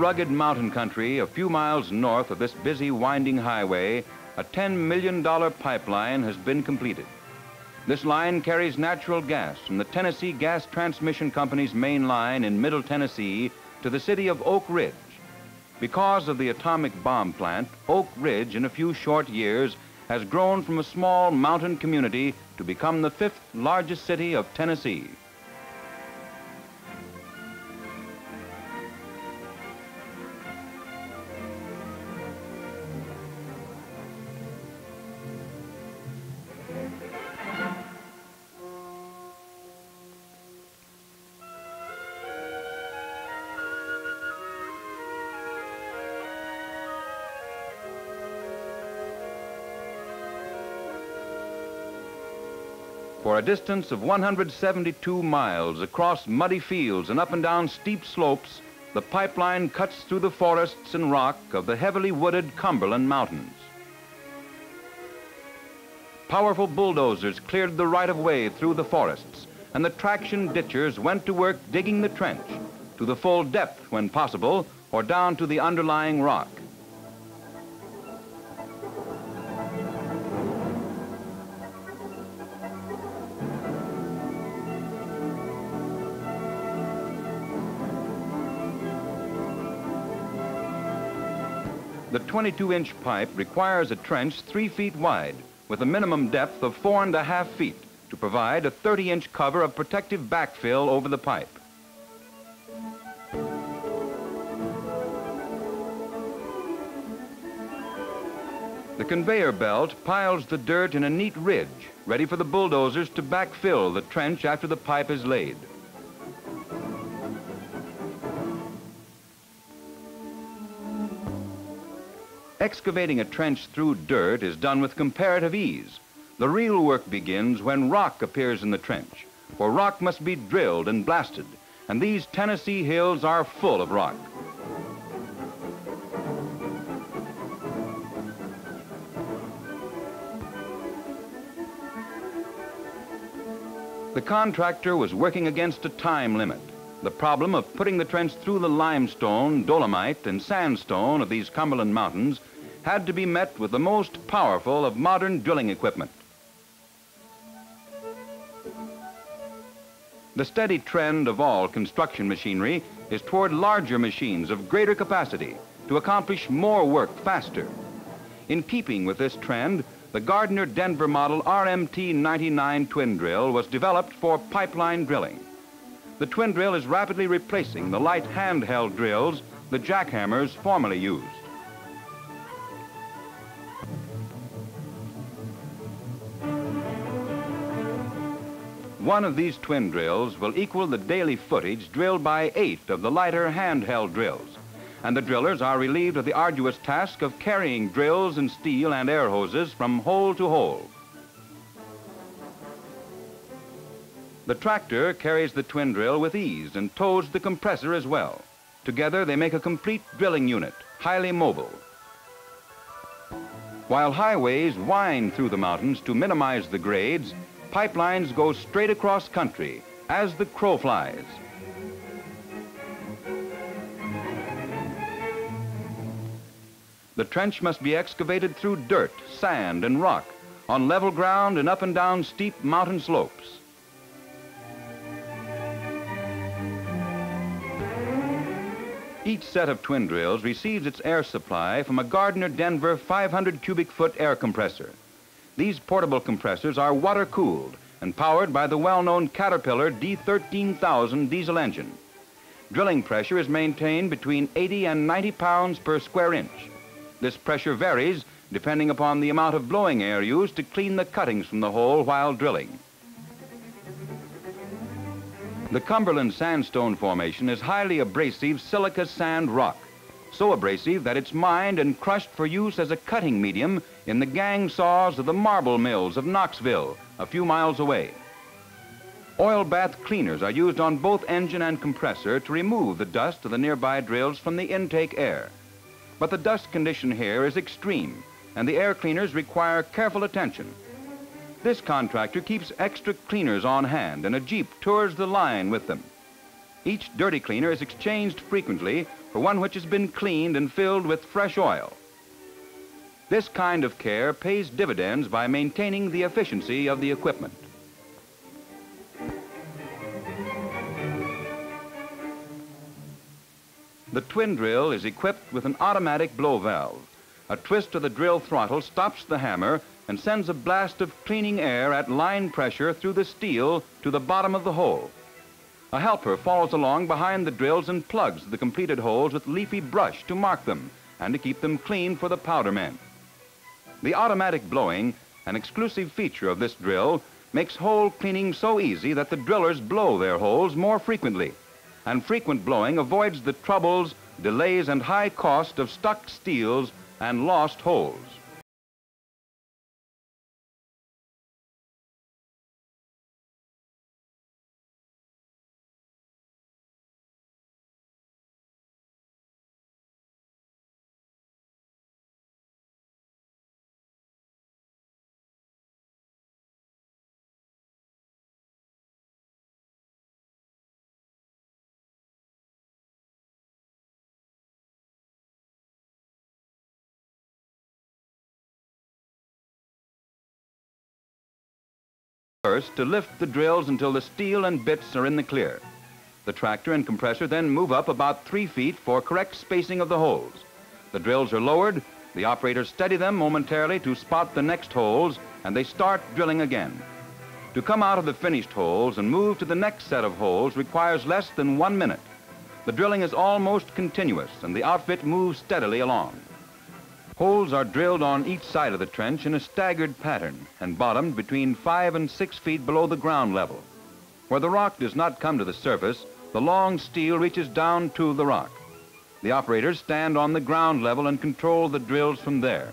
rugged mountain country a few miles north of this busy winding highway, a $10 million pipeline has been completed. This line carries natural gas from the Tennessee Gas Transmission Company's main line in Middle Tennessee to the city of Oak Ridge. Because of the atomic bomb plant, Oak Ridge in a few short years has grown from a small mountain community to become the fifth largest city of Tennessee. For a distance of 172 miles across muddy fields and up and down steep slopes, the pipeline cuts through the forests and rock of the heavily wooded Cumberland Mountains. Powerful bulldozers cleared the right-of-way through the forests, and the traction ditchers went to work digging the trench to the full depth when possible, or down to the underlying rock. The 22-inch pipe requires a trench three feet wide with a minimum depth of four and a half feet to provide a 30-inch cover of protective backfill over the pipe. The conveyor belt piles the dirt in a neat ridge, ready for the bulldozers to backfill the trench after the pipe is laid. Excavating a trench through dirt is done with comparative ease. The real work begins when rock appears in the trench, for rock must be drilled and blasted, and these Tennessee hills are full of rock. The contractor was working against a time limit. The problem of putting the trench through the limestone, dolomite, and sandstone of these Cumberland Mountains had to be met with the most powerful of modern drilling equipment. The steady trend of all construction machinery is toward larger machines of greater capacity to accomplish more work faster. In keeping with this trend, the Gardner Denver model RMT 99 twin drill was developed for pipeline drilling. The twin drill is rapidly replacing the light handheld drills the jackhammers formerly used. One of these twin drills will equal the daily footage drilled by eight of the lighter handheld drills. And the drillers are relieved of the arduous task of carrying drills and steel and air hoses from hole to hole. The tractor carries the twin drill with ease and tows the compressor as well. Together they make a complete drilling unit, highly mobile. While highways wind through the mountains to minimize the grades, pipelines go straight across country as the crow flies. The trench must be excavated through dirt, sand, and rock on level ground and up and down steep mountain slopes. Each set of twin drills receives its air supply from a Gardner Denver 500 cubic foot air compressor. These portable compressors are water cooled and powered by the well-known Caterpillar D13000 diesel engine. Drilling pressure is maintained between 80 and 90 pounds per square inch. This pressure varies depending upon the amount of blowing air used to clean the cuttings from the hole while drilling. The Cumberland Sandstone Formation is highly abrasive silica sand rock so abrasive that it's mined and crushed for use as a cutting medium in the gang saws of the marble mills of Knoxville, a few miles away. Oil bath cleaners are used on both engine and compressor to remove the dust of the nearby drills from the intake air. But the dust condition here is extreme, and the air cleaners require careful attention. This contractor keeps extra cleaners on hand, and a Jeep tours the line with them. Each dirty cleaner is exchanged frequently for one which has been cleaned and filled with fresh oil. This kind of care pays dividends by maintaining the efficiency of the equipment. The twin drill is equipped with an automatic blow valve. A twist of the drill throttle stops the hammer and sends a blast of cleaning air at line pressure through the steel to the bottom of the hole. A helper follows along behind the drills and plugs the completed holes with leafy brush to mark them and to keep them clean for the powder men. The automatic blowing, an exclusive feature of this drill, makes hole cleaning so easy that the drillers blow their holes more frequently and frequent blowing avoids the troubles, delays, and high cost of stuck steels and lost holes. First, to lift the drills until the steel and bits are in the clear. The tractor and compressor then move up about three feet for correct spacing of the holes. The drills are lowered, the operators steady them momentarily to spot the next holes, and they start drilling again. To come out of the finished holes and move to the next set of holes requires less than one minute. The drilling is almost continuous, and the outfit moves steadily along. Holes are drilled on each side of the trench in a staggered pattern and bottomed between five and six feet below the ground level. Where the rock does not come to the surface, the long steel reaches down to the rock. The operators stand on the ground level and control the drills from there.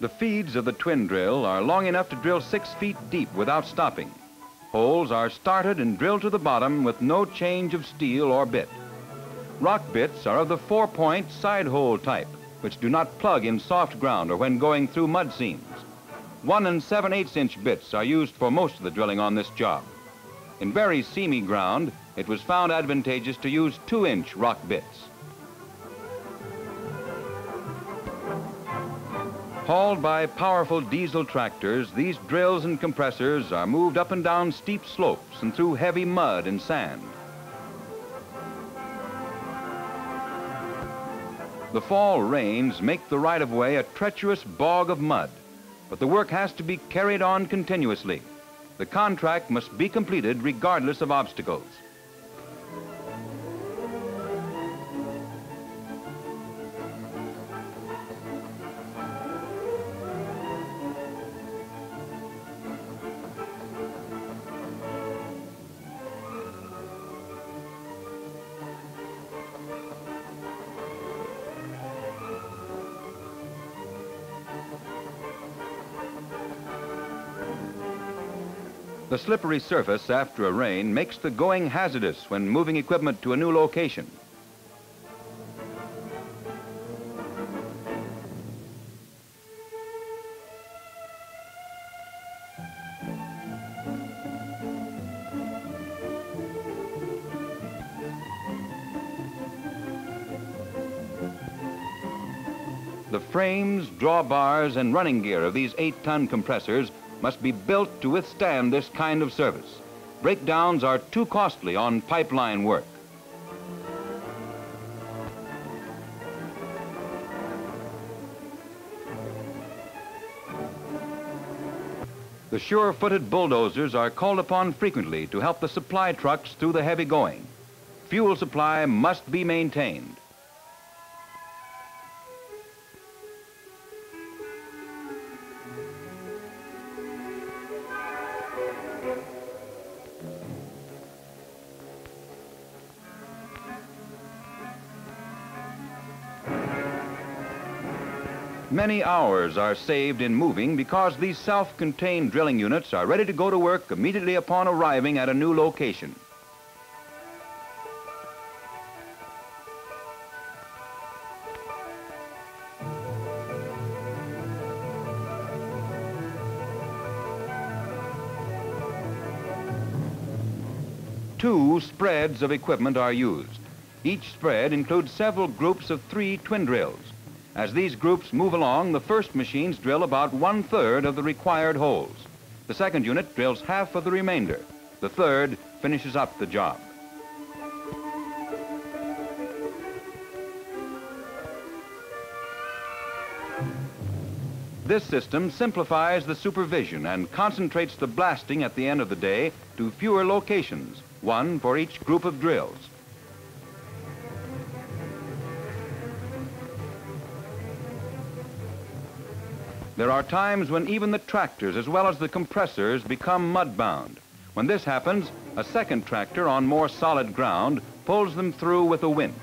The feeds of the twin drill are long enough to drill six feet deep without stopping. Holes are started and drilled to the bottom with no change of steel or bit. Rock bits are of the four-point side hole type, which do not plug in soft ground or when going through mud seams. One and seven-eighths inch bits are used for most of the drilling on this job. In very seamy ground, it was found advantageous to use two-inch rock bits. Hauled by powerful diesel tractors, these drills and compressors are moved up and down steep slopes and through heavy mud and sand. The fall rains make the right-of-way a treacherous bog of mud, but the work has to be carried on continuously. The contract must be completed regardless of obstacles. The slippery surface after a rain makes the going hazardous when moving equipment to a new location. The frames, drawbars, and running gear of these eight-ton compressors must be built to withstand this kind of service. Breakdowns are too costly on pipeline work. The sure-footed bulldozers are called upon frequently to help the supply trucks through the heavy going. Fuel supply must be maintained. Many hours are saved in moving because these self-contained drilling units are ready to go to work immediately upon arriving at a new location. Two spreads of equipment are used. Each spread includes several groups of three twin drills. As these groups move along, the first machines drill about one-third of the required holes. The second unit drills half of the remainder. The third finishes up the job. This system simplifies the supervision and concentrates the blasting at the end of the day to fewer locations, one for each group of drills. There are times when even the tractors as well as the compressors become mud-bound. When this happens, a second tractor on more solid ground pulls them through with a winch.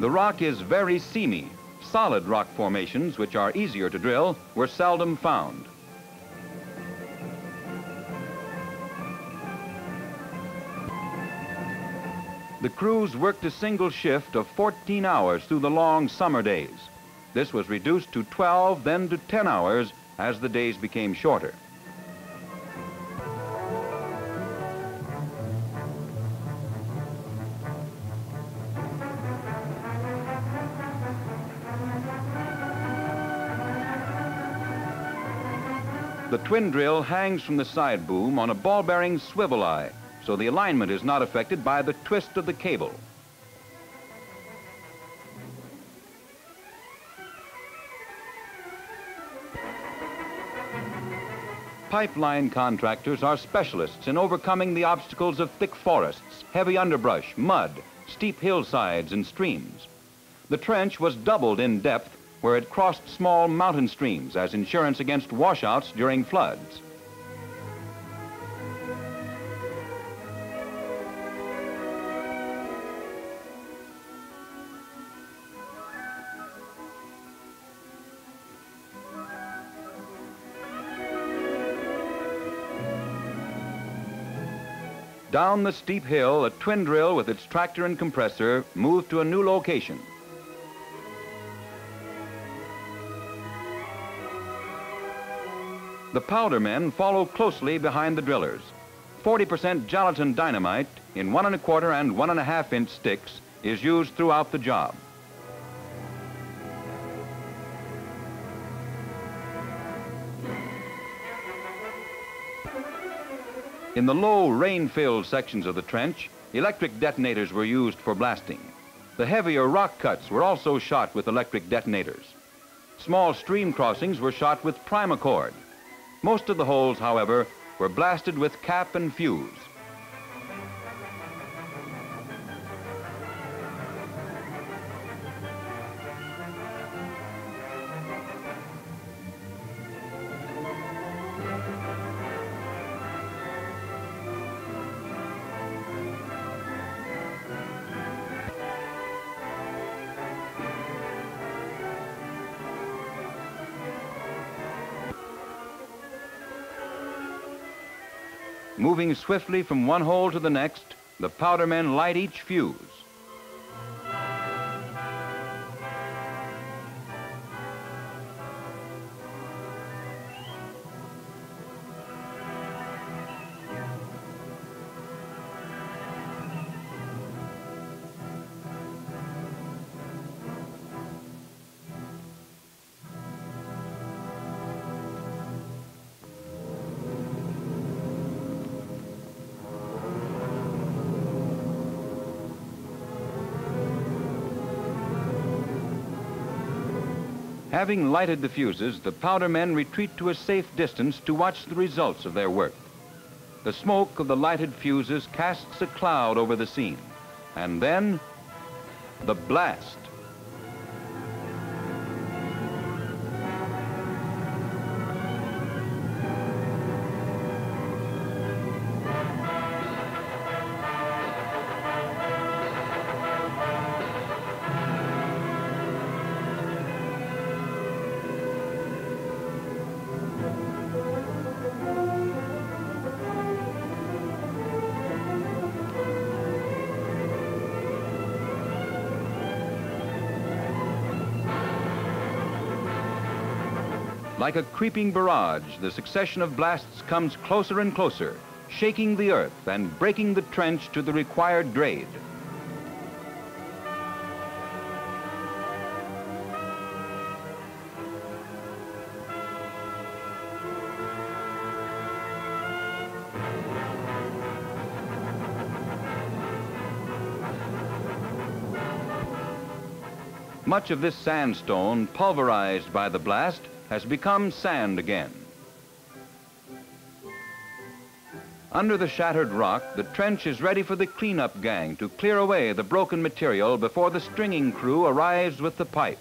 The rock is very seamy, solid rock formations, which are easier to drill, were seldom found. The crews worked a single shift of 14 hours through the long summer days. This was reduced to 12, then to 10 hours as the days became shorter. Twin drill hangs from the side boom on a ball bearing swivel eye, so the alignment is not affected by the twist of the cable. Pipeline contractors are specialists in overcoming the obstacles of thick forests, heavy underbrush, mud, steep hillsides, and streams. The trench was doubled in depth where it crossed small mountain streams as insurance against washouts during floods. Down the steep hill, a twin drill with its tractor and compressor moved to a new location. The powder men follow closely behind the drillers. 40% gelatin dynamite in one and a quarter and one and a half inch sticks is used throughout the job. In the low rain-filled sections of the trench, electric detonators were used for blasting. The heavier rock cuts were also shot with electric detonators. Small stream crossings were shot with primacord. Most of the holes, however, were blasted with cap and fuse. Moving swiftly from one hole to the next, the powder men light each fuse. Having lighted the fuses, the powder men retreat to a safe distance to watch the results of their work. The smoke of the lighted fuses casts a cloud over the scene. And then, the blast. Like a creeping barrage, the succession of blasts comes closer and closer, shaking the earth and breaking the trench to the required grade. Much of this sandstone, pulverized by the blast, has become sand again. Under the shattered rock, the trench is ready for the cleanup gang to clear away the broken material before the stringing crew arrives with the pipe.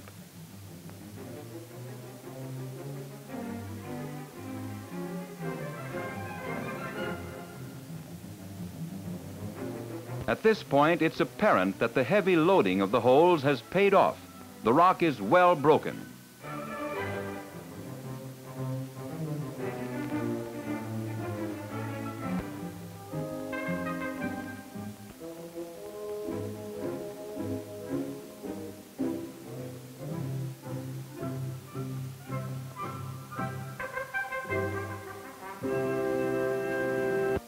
At this point, it's apparent that the heavy loading of the holes has paid off. The rock is well broken.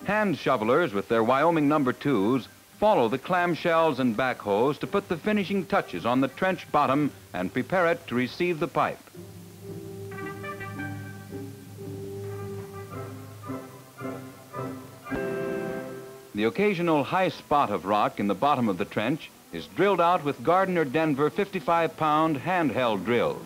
Hand shovelers with their Wyoming number twos Follow the clamshells and backhoes to put the finishing touches on the trench bottom and prepare it to receive the pipe. The occasional high spot of rock in the bottom of the trench is drilled out with Gardner Denver 55-pound handheld drills.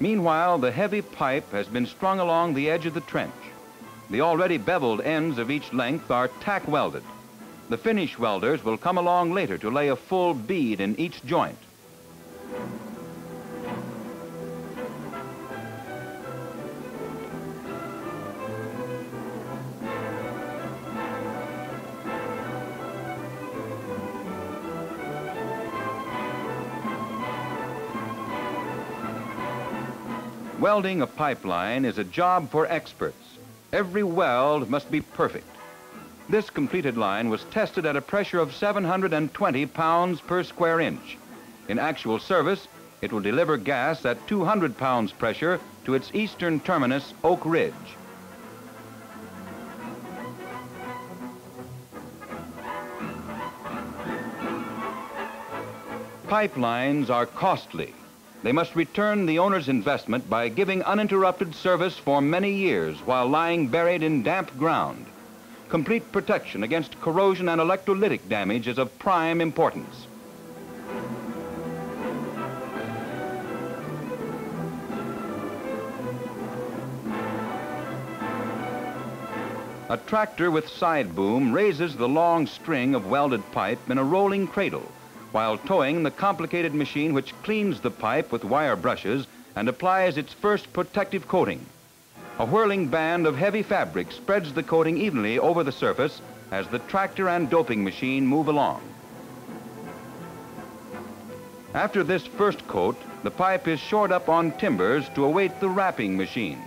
Meanwhile, the heavy pipe has been strung along the edge of the trench. The already beveled ends of each length are tack welded. The finish welders will come along later to lay a full bead in each joint. Welding a pipeline is a job for experts. Every weld must be perfect. This completed line was tested at a pressure of 720 pounds per square inch. In actual service, it will deliver gas at 200 pounds pressure to its eastern terminus, Oak Ridge. Pipelines are costly. They must return the owner's investment by giving uninterrupted service for many years while lying buried in damp ground. Complete protection against corrosion and electrolytic damage is of prime importance. A tractor with side boom raises the long string of welded pipe in a rolling cradle while towing the complicated machine which cleans the pipe with wire brushes and applies its first protective coating. A whirling band of heavy fabric spreads the coating evenly over the surface as the tractor and doping machine move along. After this first coat, the pipe is shored up on timbers to await the wrapping machine.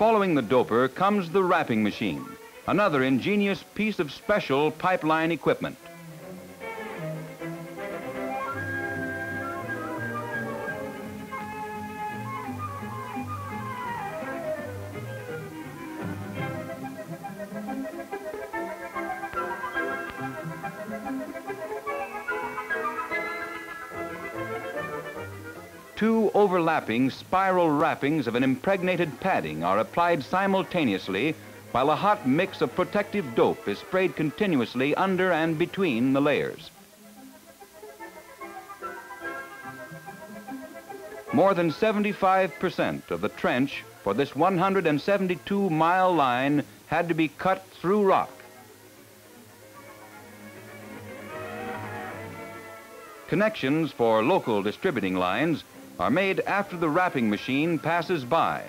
Following the doper comes the wrapping machine, another ingenious piece of special pipeline equipment. Spiral wrappings of an impregnated padding are applied simultaneously while a hot mix of protective dope is sprayed continuously under and between the layers. More than 75% of the trench for this 172-mile line had to be cut through rock. Connections for local distributing lines are made after the wrapping machine passes by.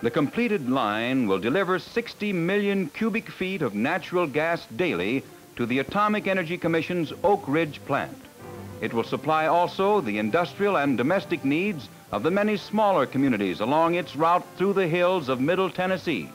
The completed line will deliver 60 million cubic feet of natural gas daily to the Atomic Energy Commission's Oak Ridge plant. It will supply also the industrial and domestic needs of the many smaller communities along its route through the hills of Middle Tennessee.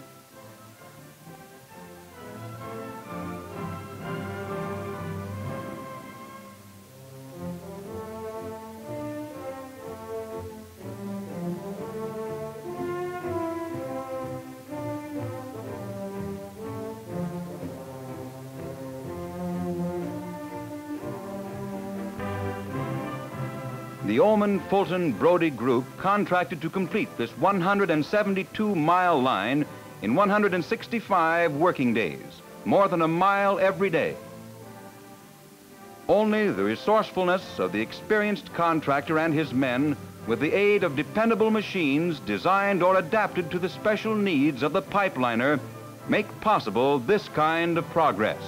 The Fulton Brodie Group contracted to complete this 172-mile line in 165 working days, more than a mile every day. Only the resourcefulness of the experienced contractor and his men with the aid of dependable machines designed or adapted to the special needs of the pipeliner make possible this kind of progress.